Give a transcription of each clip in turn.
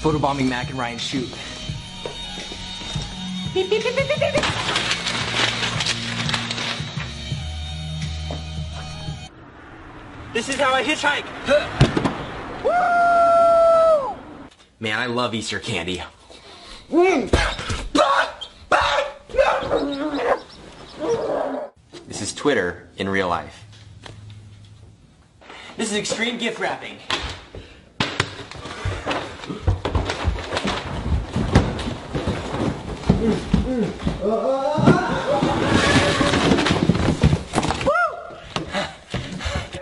Photobombing Mac and Ryan shoot. Beep, beep, beep, beep, beep, beep, beep. This is how I hitchhike. Woo! Man, I love Easter candy. This is Twitter in real life. This is extreme gift wrapping.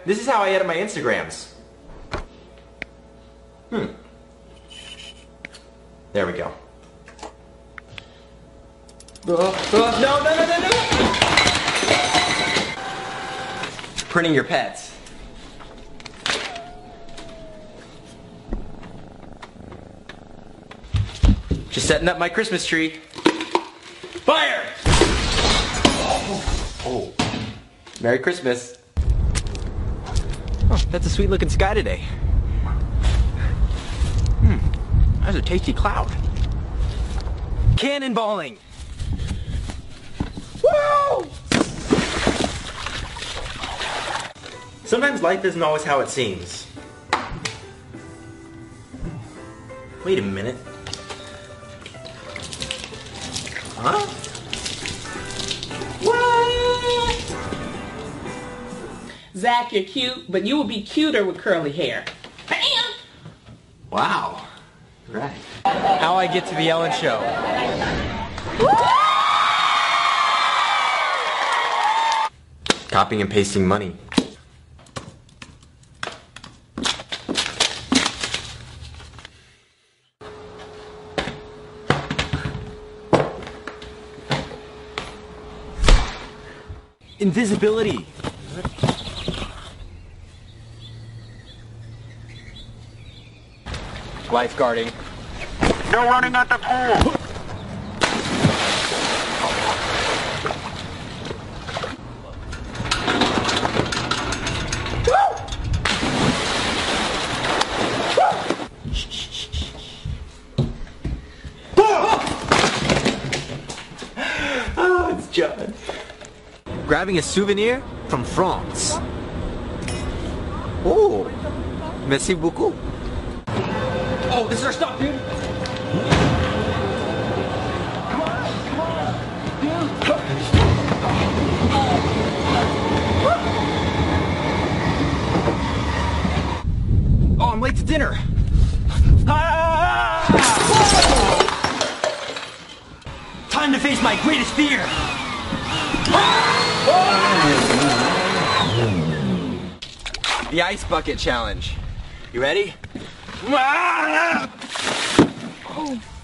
This is how I edit my Instagrams. Hmm. There we go. Uh, uh, no, no, no, no, no! Printing your pets. Just setting up my Christmas tree. Fire! Oh. Merry Christmas. Oh, that's a sweet looking sky today. Hmm, that's a tasty cloud. Cannonballing! Woo! Sometimes life isn't always how it seems. Wait a minute. Huh? Zach, you're cute, but you would be cuter with curly hair. Bam! Wow. Right. How I get to the Ellen Show. Copying and pasting money. Invisibility. Lifeguarding. No running at the pool. Oh, it's John. Grabbing a souvenir from France. Oh, merci beaucoup. Oh, this is our stop, dude. Oh, I'm late to dinner. Ah! Time to face my greatest fear. The ice bucket challenge. You ready? Ah! Oh.